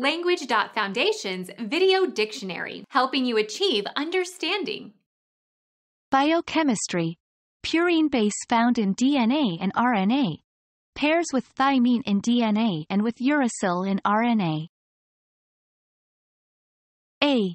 Language.Foundation's Video Dictionary, helping you achieve understanding. Biochemistry. Purine base found in DNA and RNA. Pairs with thymine in DNA and with uracil in RNA. A.